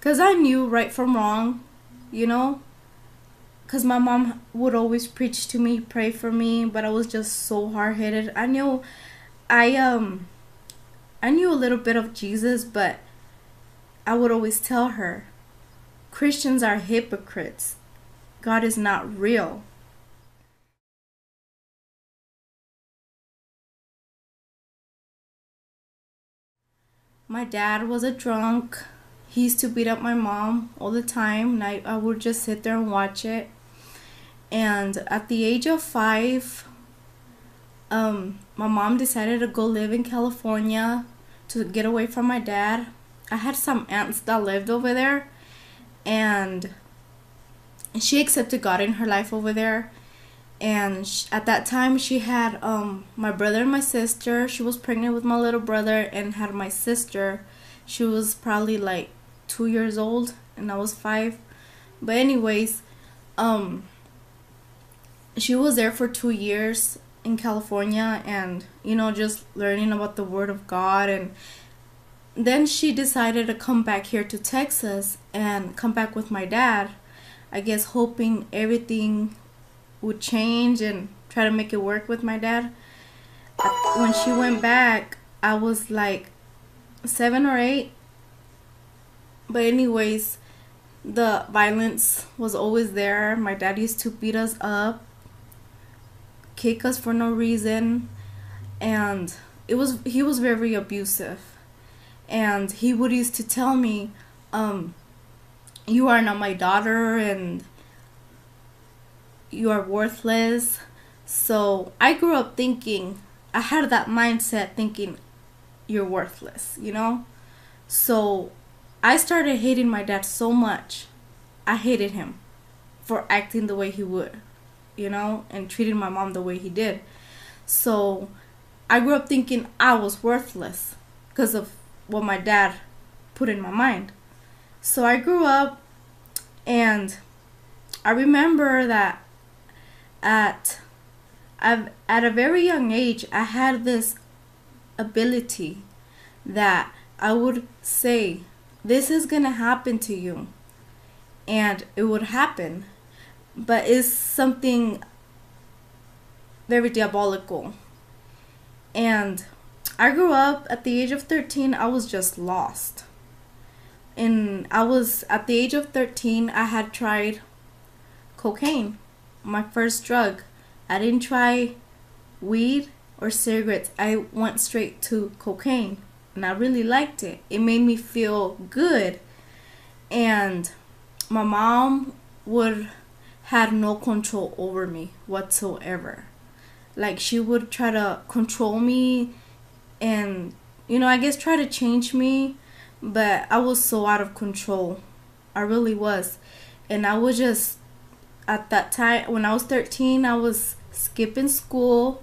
Because I knew right from wrong, you know? Because my mom would always preach to me, pray for me, but I was just so hard headed. I knew, I, um, I knew a little bit of Jesus, but I would always tell her Christians are hypocrites. God is not real. My dad was a drunk. He used to beat up my mom all the time, and I, I would just sit there and watch it. And at the age of five, um, my mom decided to go live in California to get away from my dad. I had some aunts that lived over there, and she accepted God in her life over there. And sh at that time, she had um, my brother and my sister. She was pregnant with my little brother and had my sister. She was probably like two years old, and I was five. But anyways, um, she was there for two years in California, and you know, just learning about the Word of God and then she decided to come back here to Texas and come back with my dad. I guess hoping everything would change and try to make it work with my dad. When she went back, I was like seven or eight. But, anyways, the violence was always there. My dad used to beat us up, kick us for no reason, and it was he was very abusive. And he would used to tell me um, you are not my daughter and you are worthless. So i grew up thinking i had that mindset thinking you're worthless you know? So i started hating my dad so much i hated him for acting the way he would you know and treating my mom the way he did so i grew up thinking i was worthless because of what my dad put in my mind. So I grew up and I remember that at I've, at a very young age I had this ability that I would say this is going to happen to you and it would happen but it's something very diabolical and I grew up at the age of 13, I was just lost. And I was at the age of 13, I had tried cocaine, my first drug. I didn't try weed or cigarettes. I went straight to cocaine and I really liked it. It made me feel good. And my mom would had no control over me whatsoever. Like she would try to control me and you know, I guess try to change me, but I was so out of control. I really was. And I was just at that time when I was 13, I was skipping school,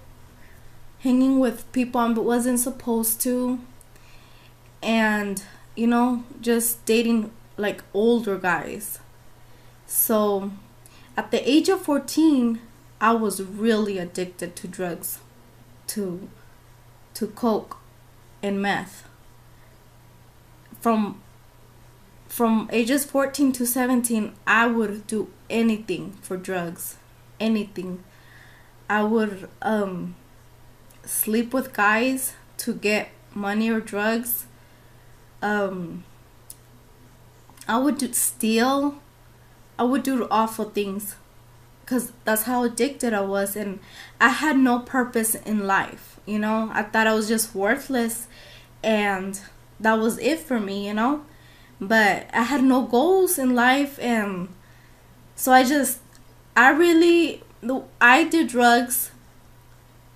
hanging with people I wasn't supposed to, and you know, just dating like older guys. So, at the age of 14, I was really addicted to drugs, to to coke and meth. From from ages 14 to 17, I would do anything for drugs. Anything. I would um sleep with guys to get money or drugs. Um I would do, steal. I would do awful things because that's how addicted I was, and I had no purpose in life. You know, I thought I was just worthless, and that was it for me. You know, but I had no goals in life, and so I just, I really, I did drugs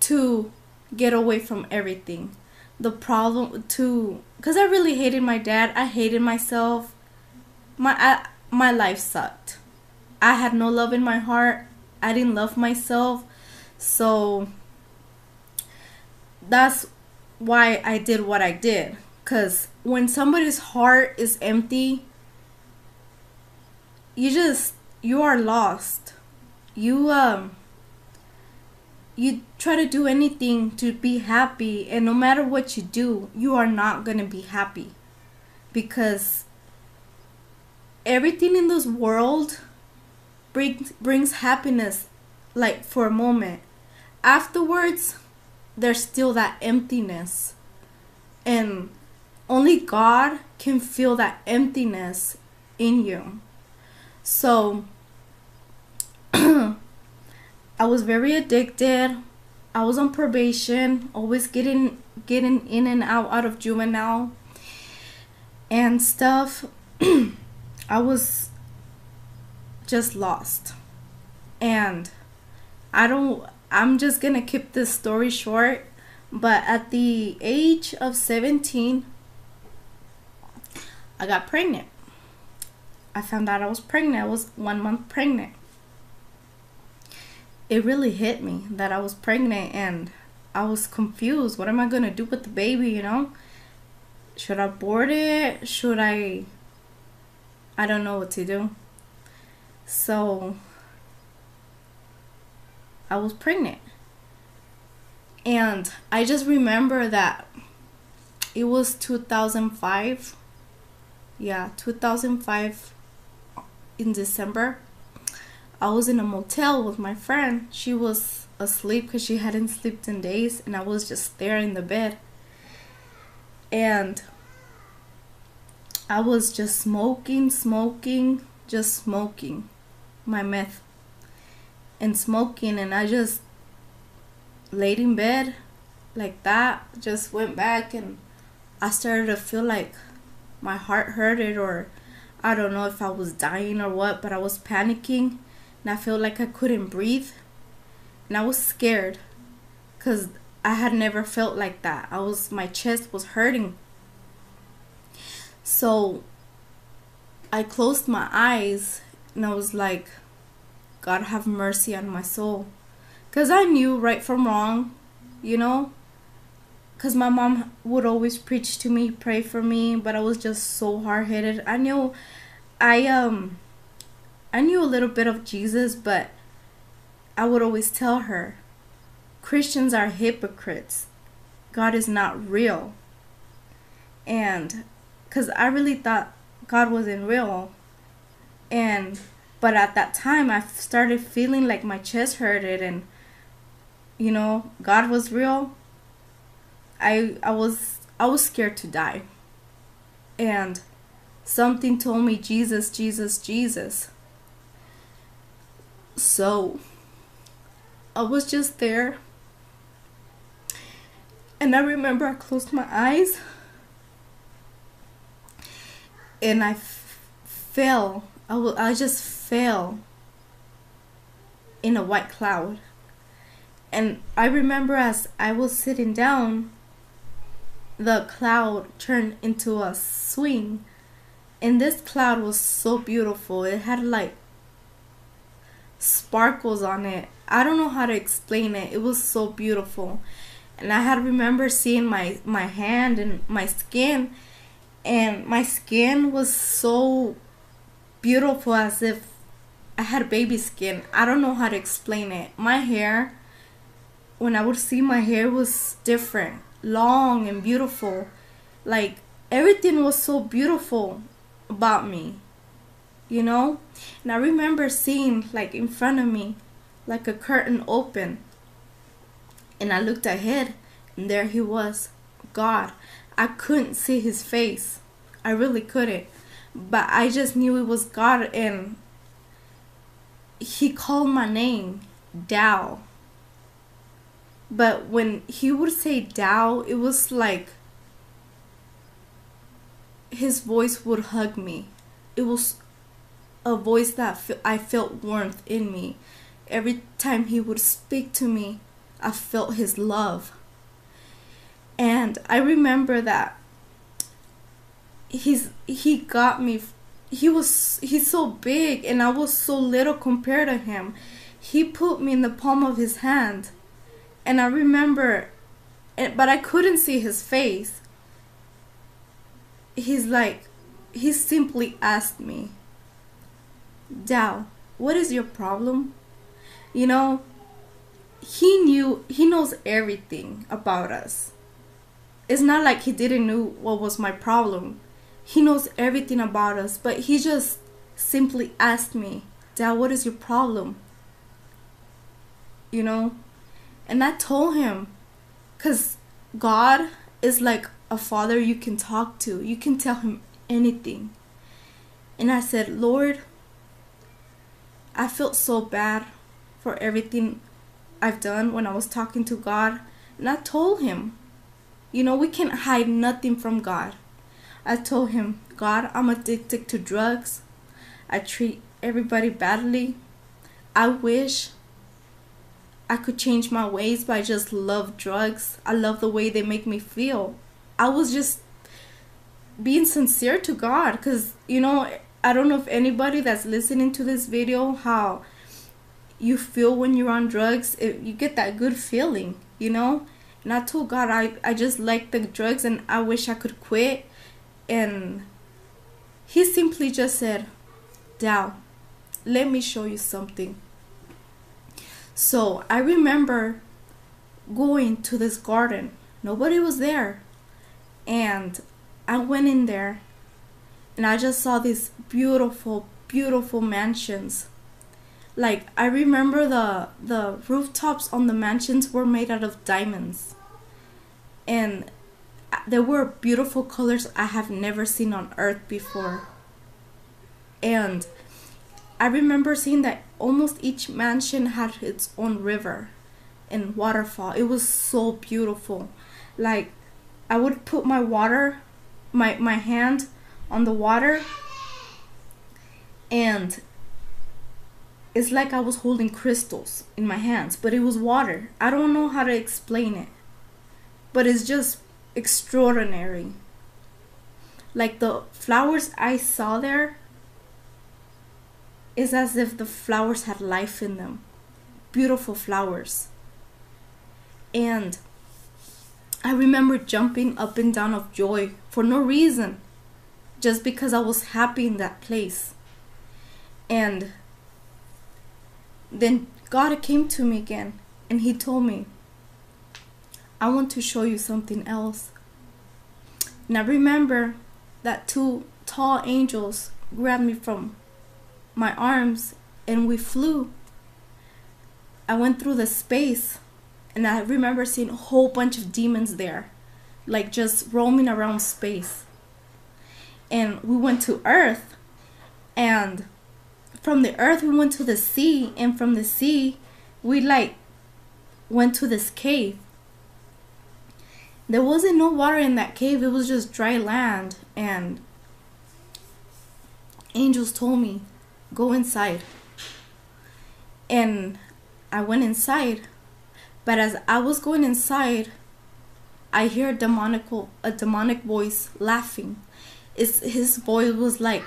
to get away from everything. The problem to, cause I really hated my dad. I hated myself. My I, my life sucked I had no love in my heart. I didn't love myself. So that's why I did what I did. Because when somebody's heart is empty, you just, you are lost. You, um, you try to do anything to be happy, and no matter what you do, you are not going to be happy. Because everything in this world brings brings happiness like for a moment. Afterwards, there's still that emptiness. And only God can feel that emptiness in you. So was very addicted. I was on probation, always getting getting in and out out of juvenile and stuff. I was just lost. And I don't I'm just going to keep this story short, but at the age of 17 I got pregnant. I found out I was pregnant. I was 1 month pregnant it really hit me that I was pregnant and I was confused. What am I gonna do with the baby, you know? Should I abort it? Should I I don't know what to do. So I was pregnant. And I just remember that it was 2005. Yeah, 2005 in December I was in a motel with my friend. She was asleep because she hadn't slept in days, and I was just there in the bed. And I was just smoking, smoking, just smoking my meth and smoking, and I just laid in bed like that, just went back, and I started to feel like my heart hurted, or I don't know if I was dying or what, but I was panicking and I felt like I couldn't breathe. And I was scared because I had never felt like that. I was, my chest was hurting. So I closed my eyes and I was like, God have mercy on my soul. Because I knew right from wrong, you know? Because my mom would always preach to me, pray for me, but I was just so hard headed. I knew I, um, I knew a little bit of Jesus, but I would always tell her Christians are hypocrites. God is not real. And because I really thought God wasn't real. And but at that time I started feeling like my chest hurted and you know, God was real. I I was I was scared to die. And something told me Jesus, Jesus, Jesus. So I was just there. And I remember I closed my eyes and I fell. I, w- I just fell in a white cloud. And I remember as I was sitting down, the cloud turned into a swing. And this cloud was so beautiful. It had like sparkles on it. I don't know how to explain it. It was so beautiful. And I had remember seeing my my hand and my skin and my skin was so beautiful as if I had baby skin. I don't know how to explain it. My hair when I would see my hair was different, long and beautiful. Like everything was so beautiful about me you know? And I remember seeing like in front of me like a curtain open. And I looked ahead and there he was, God. I couldn't see his face. I really couldn't. But I just knew it was God and he called my name, Dow. But when he would say Dow, it was like his voice would hug me. It was a voice that I felt warmth in me. Every time he would speak to me, I felt his love. And I remember that he's he got me he was he's so big and I was so little compared to him. He put me in the palm of his hand. And I remember but I couldn't see his face. He's like he simply asked me Dow, what is your problem? You know, he knew, he knows everything about us. It's not like he didn't know what was my problem. He knows everything about us, but he just simply asked me, Dad, what is your problem? You know? And I told him, because God is like a father you can talk to, you can tell him anything. And I said, Lord, I felt so bad for everything I've done when I was talking to God. And I told him, you know, we can't hide nothing from God. I told him, God, I'm addicted to drugs. I treat everybody badly. I wish I could change my ways, but I just love drugs. I love the way they make me feel. I was just being sincere to God because, you know, I don't know if anybody that's listening to this video, how you feel when you're on drugs, it, you get that good feeling, you know? And I told God, I, I just like the drugs and I wish I could quit. And he simply just said, Dow, let me show you something. So I remember going to this garden. Nobody was there. And I went in there and I just saw these beautiful, beautiful mansions. Like I remember the the rooftops on the mansions were made out of diamonds. And uh, there were beautiful colors I have never seen on earth before. And I remember seeing that almost each mansion had its own river and waterfall. It was so beautiful. Like I would put my water my my hand on the water and it's like I was holding crystals in my hands, but it was water. I don't know how to explain it. But it's just extraordinary. Like the flowers I saw there is as if the flowers had life in them. Beautiful flowers. And I remember jumping up and down of joy for no reason, just because I was happy in that place. And then God came to me again and He told me, I want to show you something else. And I remember that two tall angels grabbed me from my arms and we flew. I went through the space and I remember seeing a whole bunch of demons there, like just roaming around space. And we went to Earth, and from the Earth, we went to the sea, and from the sea, we like went to this cave. There wasn't no water in that cave, it was just dry land, and angels told me, Go inside. And I went inside but as I was going inside, I hear a demonical a demonic voice laughing. It's his voice was like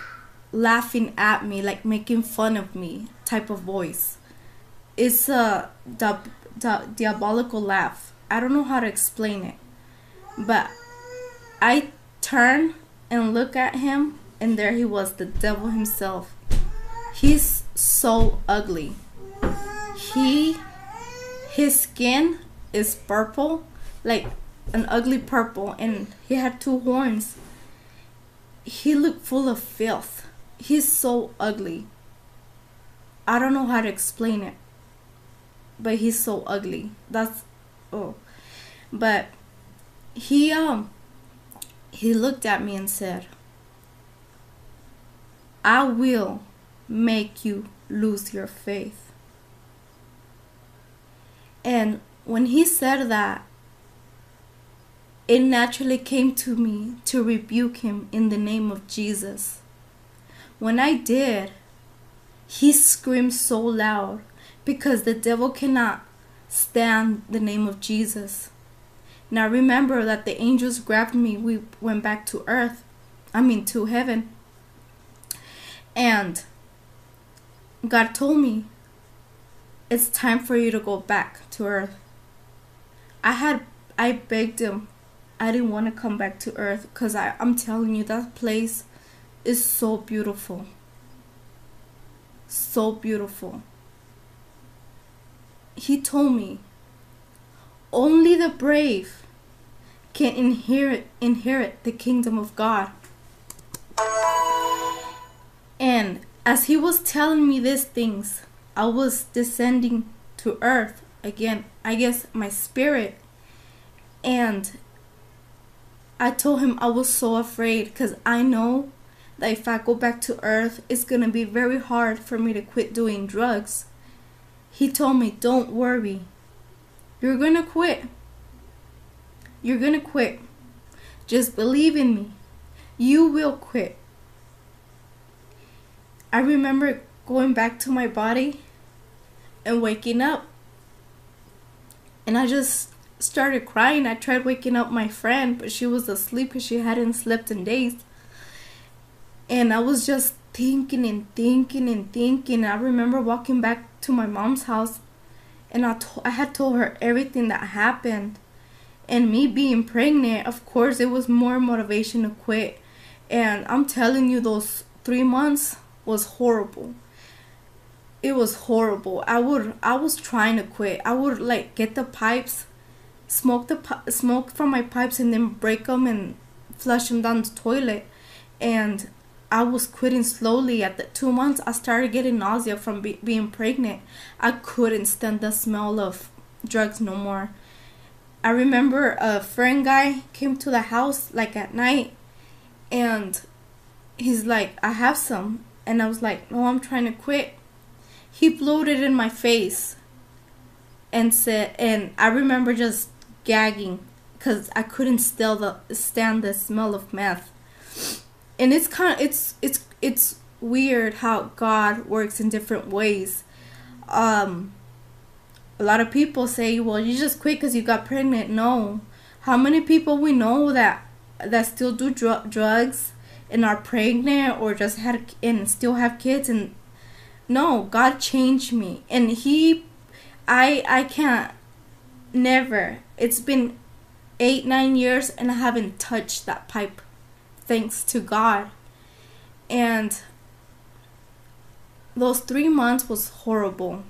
laughing at me, like making fun of me type of voice. It's a di- di- diabolical laugh. I don't know how to explain it. But I turn and look at him and there he was, the devil himself. He's so ugly. He his skin is purple, like an ugly purple, and he had two horns. He looked full of filth. He's so ugly. I don't know how to explain it, but he's so ugly. That's oh, but he um he looked at me and said, "I will make you lose your faith." And when he said that, it naturally came to me to rebuke him in the name of Jesus. When I did, he screamed so loud because the devil cannot stand the name of Jesus. Now remember that the angels grabbed me. We went back to earth. I mean to heaven. And God told me it's time for you to go back to Earth. I had, I begged him. I didn't want to come back to Earth because I'm telling you, that place is so beautiful. So beautiful. He told me, only the brave can inherit inherit the kingdom of God. And as he was telling me these things, I was descending to earth again. I guess my spirit. And I told him I was so afraid because I know that if I go back to earth, it's going to be very hard for me to quit doing drugs. He told me, Don't worry. You're going to quit. You're going to quit. Just believe in me. You will quit. I remember going back to my body and waking up. And I just started crying. I tried waking up my friend, but she was asleep because she hadn't slept in days. And I was just thinking and thinking and thinking. I remember walking back to my mom's house and I, to- I had told her everything that happened. And me being pregnant, of course, it was more motivation to quit. And I'm telling you, those three months was horrible. It was horrible. I would I was trying to quit. I would like get the pipes, smoke the smoke from my pipes and then break them and flush them down the toilet. And I was quitting slowly. At the two months, I started getting nausea from be- being pregnant. I couldn't stand the smell of drugs no more. I remember a friend guy came to the house like at night, and he's like, "I have some," and I was like, no, I'm trying to quit. He blowed it in my face and said, and I remember just gagging because I couldn't still the, stand the smell of meth. And it's kind of, it's, it's, it's weird how God works in different ways. Um, a lot of people say, well, you just quit because you got pregnant. No. How many people we know that, that still do dr- drugs and are pregnant or just had and still have kids and no god changed me and he i i can't never it's been eight nine years and i haven't touched that pipe thanks to god. And those three months was horrible.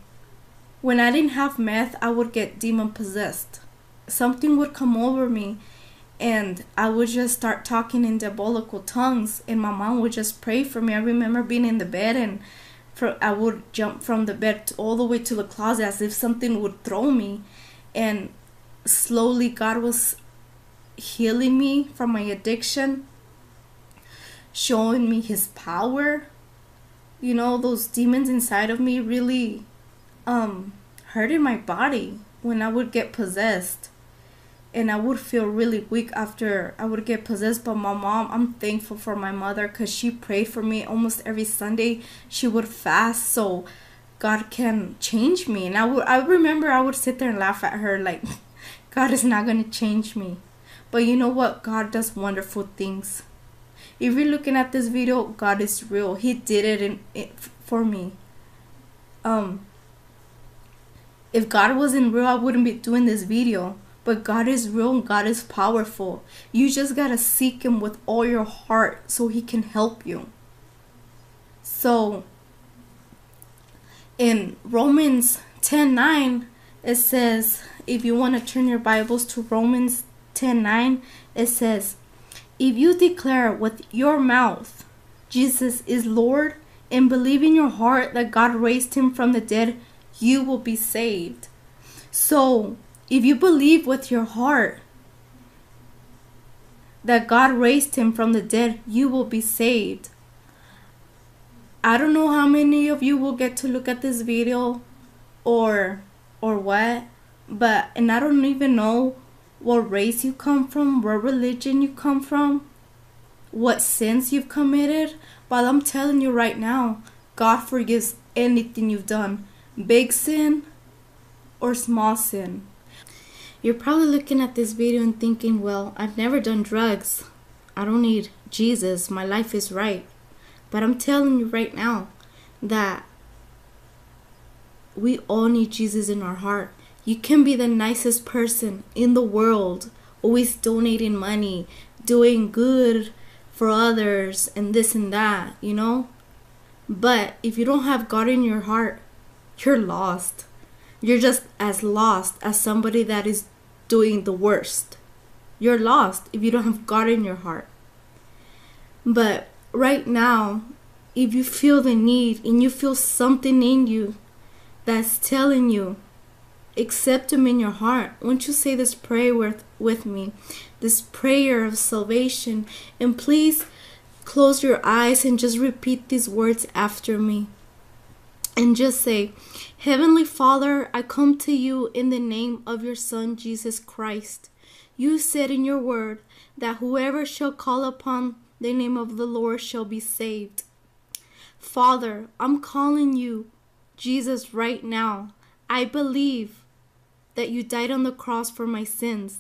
When i didn't have meth i would get demon possessed something would come over me and I would just start talking in diabolical tongues, and my mom would just pray for me. I remember being in the bed, and for, I would jump from the bed all the way to the closet as if something would throw me, and slowly God was healing me from my addiction, showing me His power. You know, those demons inside of me really um, hurting my body when I would get possessed and I would feel really weak after I would get possessed by my mom. I'm thankful for my mother because she prayed for me almost every Sunday. She would fast so God can change me. And I would I remember I would sit there and laugh at her like God is not gonna change me. But you know what? God does wonderful things. If you're looking at this video, God is real. He did it in it for me. Um if God wasn't real, I wouldn't be doing this video but God is real God is powerful. You just got to seek Him with all your heart so He can help you. So, in Romans 10 9, it says, if you want to turn your Bibles to Romans 10 9, it says, If you declare with your mouth Jesus is Lord and believe in your heart that God raised Him from the dead, you will be saved. So, if you believe with your heart that God raised him from the dead, you will be saved. I don't know how many of you will get to look at this video or or what, but and I don't even know what race you come from, what religion you come from, what sins you've committed, but I'm telling you right now, God forgives anything you've done, big sin or small sin. You're probably looking at this video and thinking, well, I've never done drugs. I don't need Jesus. My life is right. But I'm telling you right now that we all need Jesus in our heart. You can be the nicest person in the world, always donating money, doing good for others, and this and that, you know? But if you don't have God in your heart, you're lost. You're just as lost as somebody that is doing the worst. You're lost if you don't have God in your heart. But right now, if you feel the need and you feel something in you that's telling you, accept Him in your heart. Won't you say this prayer with, with me? This prayer of salvation. And please close your eyes and just repeat these words after me. And just say, Heavenly Father, I come to you in the name of your Son, Jesus Christ. You said in your word that whoever shall call upon the name of the Lord shall be saved. Father, I'm calling you, Jesus, right now. I believe that you died on the cross for my sins,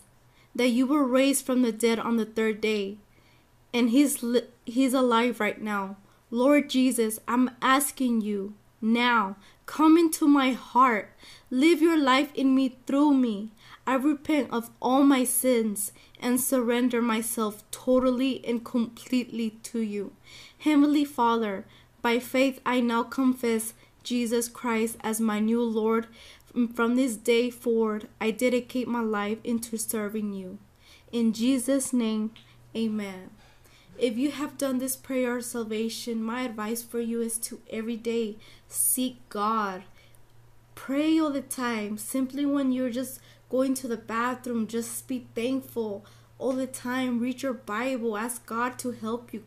that you were raised from the dead on the third day, and he's li- he's alive right now. Lord Jesus, I'm asking you now, come into my heart. Live your life in me through me. I repent of all my sins and surrender myself totally and completely to you. Heavenly Father, by faith I now confess Jesus Christ as my new Lord. From this day forward, I dedicate my life into serving you. In Jesus' name, amen. If you have done this prayer of salvation, my advice for you is to every day seek God. Pray all the time. Simply when you're just going to the bathroom, just be thankful all the time. Read your Bible. Ask God to help you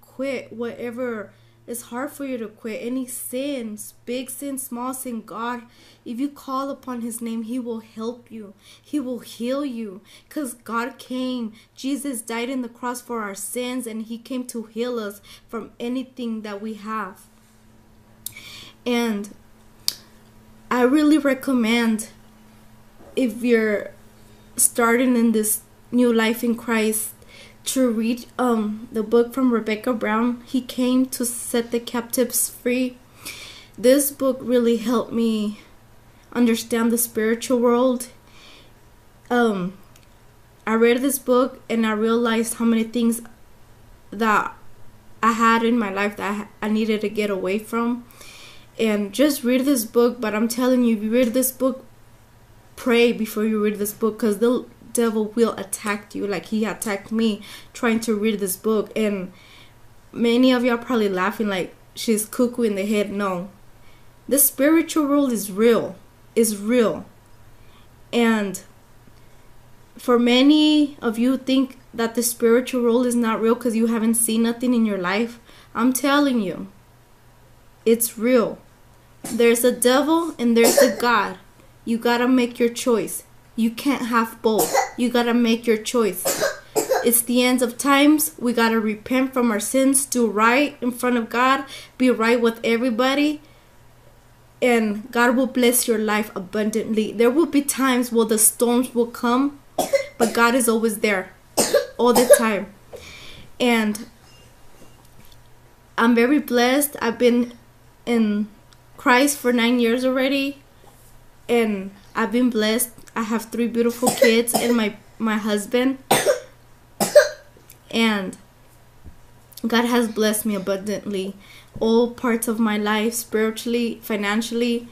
quit whatever is hard for you to quit. Any sins, big sin, small sin, God, if you call upon His name, He will help you. He will heal you. Because God came. Jesus died in the cross for our sins, and He came to heal us from anything that we have. And I really recommend if you're starting in this new life in Christ to read um the book from Rebecca Brown. He came to set the captives free. This book really helped me understand the spiritual world. Um I read this book and I realized how many things that I had in my life that I needed to get away from. And just read this book, but I'm telling you, if you read this book, pray before you read this book because the devil will attack you like he attacked me trying to read this book and many of you are probably laughing like she's cuckoo in the head. No. The spiritual world is real. Is real. And for many of you think that the spiritual world is not real because you haven't seen nothing in your life i'm telling you it's real. There's a devil and there's a god. You gotta make your choice. You can't have both. You gotta make your choice. It's the end of times. We gotta repent from our sins, do right in front of God, be right with everybody, and God will bless your life abundantly. There will be times where the storms will come, but God is always there all the time. And I'm very blessed. I've been in Christ for nine years already and I've been blessed. I have three beautiful kids and my my husband. And God has blessed me abundantly. All parts of my life, spiritually, financially,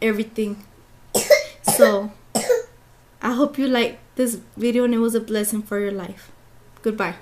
everything. So, I hope you like this video and it was a blessing for your life. Goodbye.